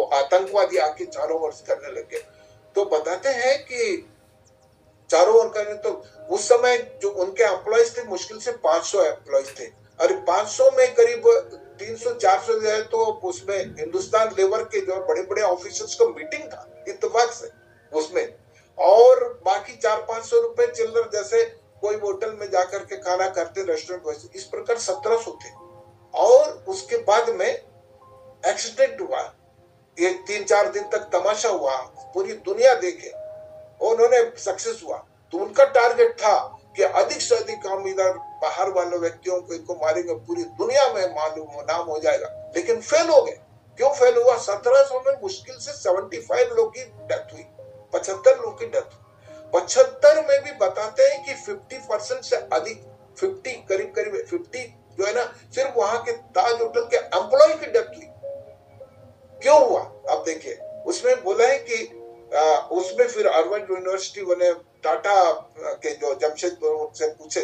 आतंकवादी आके चारों वर्ष करने लगे तो बताते हैं कि चारों ओर करने तो उस समय जो उनके एम्प्लॉयज़ थे, मुश्किल से 500 एम्प्लॉयज़ थे। और 500 में करीब 300 400 जो है तो उसमें हिंदुस्तान लेबर के जो बड़े बड़े ऑफिसर्स का मीटिंग था इतफाक से उसमें। और बाकी चार पाँच सौ रुपए चिल्लर जैसे कोई होटल में जाकर के खाना करते रेस्टोरेंट वैसे, इस प्रकार सत्रह सौ थे। और उसके बाद में एक्सीडेंट हुआ। ये तीन चार दिन तक तमाशा हुआ, पूरी दुनिया देखे उन्होंने सक्सेस हुआ। तो उनका टारगेट था कि अधिक से अधिक हम इधर बाहर वाले व्यक्तियों को इनको मारेंगे, पूरी दुनिया में मालूम नाम हो जाएगा। लेकिन फेल हो गए। क्यों फेल हुआ? सत्रह सौ में मुश्किल से सेवेंटी फाइव लोग की डेथ हुई। पचहत्तर लोग की डेथ हुई। पचहत्तर में भी बताते हैं कि फिफ्टी परसेंट से अधिक फिफ्टी करीब करीब फिफ्टी जो है ना, सिर्फ़ वहाँ के ताज होटल के एम्प्लॉय की डेथ हुई। क्यों हुआ? अब देखिए उसमें बोला है कि आ, उसमें फिर अरविंद यूनिवर्सिटी वाले टाटा के जो जमशेदपुर से पूछे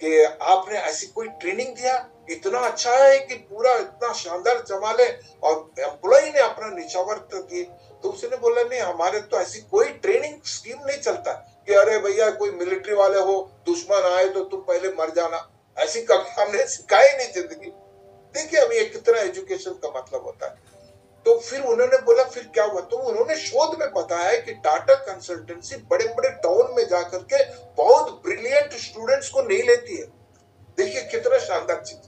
कि आपने ऐसी कोई ट्रेनिंग दिया? इतना अच्छा है कि पूरा इतना शानदार जमाल और एम्प्लॉय ने अपना निशावर की तो उसने बोला नहीं हमारे तो ऐसी कोई ट्रेनिंग स्कीम नहीं चलता कि अरे भैया कोई मिलिट्री वाले हो दुश्मन आए तो तुम पहले मर जाना। ऐसी कभी हमने सिखाई नहीं ज़िंदगी। देखिए अभी एक कितना एजुकेशन का मतलब होता है। तो फिर उन्होंने बोला, फिर क्या हुआ? तो उन्होंने शोध में बताया कि टाटा कंसल्टेंसी बड़े बड़े टाउन में जाकर के बहुत ब्रिलियंट स्टूडेंट्स को नहीं लेती है। देखिए कितना शानदार चीज़।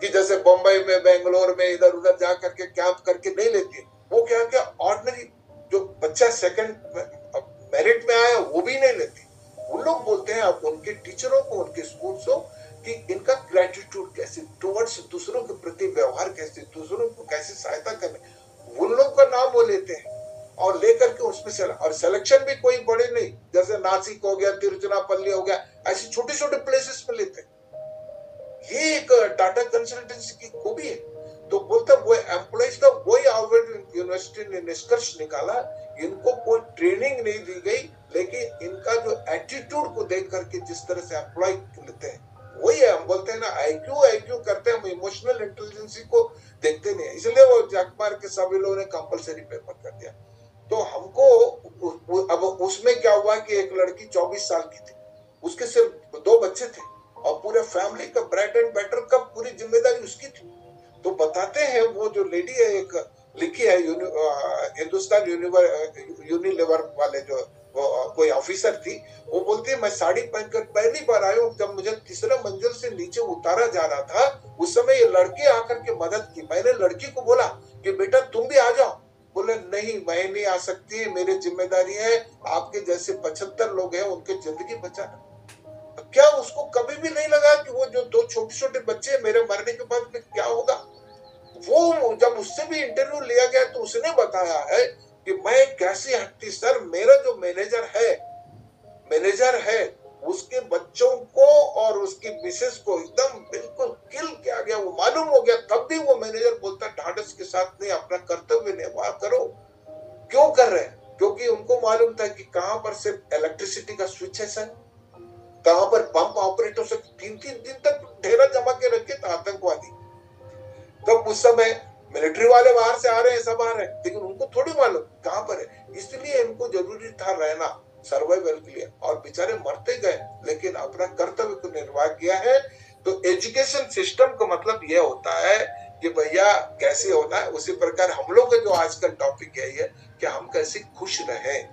कि जैसे बम्बई में, बेंगलोर में इधर उधर जा करके कैंप करके नहीं लेती है। वो क्या क्या ऑर्डनरी जो बच्चा सेकंड मेरिट में आया, वो भी नहीं लेती। उन लोग बोलते हैं आप उनके टीचरों को, उनके स्कूल को कि इनका ग्रेटिट्यूड कैसे टुवर्ड्स दूसरों के प्रति व्यवहार कैसे, दूसरों को कैसे सहायता करने। लेते हैं। और लेकर के उसमें से और सिलेक्शन भी कोई बड़े नहीं। जैसे नासिक हो गया तिरुचनापल्ली हो गया, ऐसे छोटे छोटे प्लेसेस में लेते ये एक टाटा कंसल्टेंसी की खूबी है। तो बोलते वो एम्प्लॉइज का वही हार्वर्ड यूनिवर्सिटी ने निष्कर्ष निकाला, इनको कोई ट्रेनिंग नहीं दी गई, लेकिन इनका जो एटीट्यूड को देख करके जिस तरह से एम्प्लॉय लेते हैं, वही है हम बोलते हैं ना आईक्यू आईक्यू करते हैं, हम इमोशनल इंटेलिजेंसी को देखते नहीं इसलिए वो जगमार के सभी लोगों ने कंपलसरी पेपर कर दिया। तो हमको अब उसमें क्या हुआ कि एक लड़की 24 साल की थी। उसके सिर्फ़ दो बच्चे थे और पूरे फैमिली का ब्रेड एंड बैटर का पूरी ज़िम्मेदारी उसकी थी। तो बताते हैं वो जो लेडी है, एक लिखी है हिंदुस्तान यूनिलीवर वाले जो, वो, कोई ऑफिसर थी, वो बोलती है, मैं साड़ी पहनकर पहली बार आई हूँ जब मुझे तीसरे मंजिल से नीचे उतारा जा रहा था उस समय ये लड़की आकर के मदद की। मैंने लड़की को बोला कि, बेटा, तुम भी आ जाओ। बोले, नहीं, मैं नहीं आ सकती। मेरी ज़िम्मेदारी है। आपके जैसे पचहत्तर लोग हैं, उनके ज़िंदगी बचाना क्या उसको कभी भी नहीं लगा कि वो जो दो छोटे छोटे बच्चे मेरे मरने के बाद में क्या होगा? वो जब उससे भी इंटरव्यू लिया गया तो उसने बताया है कि, मैं कैसी हट्टी, सर, मेरा जो मैनेजर है मैनेजर है, उसके बच्चों को और उसकी मिसेस को एकदम बिल्कुल मालूम हो गया, तब भी वो मैनेजर बोलता ढाढ़स के साथ नहीं, अपना कर्तव्य निर्वाह करो। क्यों कर रहे क्योंकि उनको मालूम था कि कहाँ पर सिर्फ़ इलेक्ट्रिसिटी का स्विच है सर। कहाँ पर पंप ऑपरेट हो सकते तीन तीन दिन तक ढेरा जमा के रखे थे आतंकवादी। तब उस समय मिलिट्री वाले बाहर से आ रहे हैं, सब आ रहे हैं। लेकिन उनको थोड़ी मालूम कहाँ पर है। इसलिए इनको ज़रूरी था रहना सर्वाइवल के लिए। और बेचारे मरते गए, लेकिन अपना कर्तव्य को निर्वाह किया है। तो एजुकेशन सिस्टम का मतलब यह होता है कि भैया कैसे होता है, उसी प्रकार हम लोग का जो आजकल टॉपिक यही है कि हम कैसे खुश रहें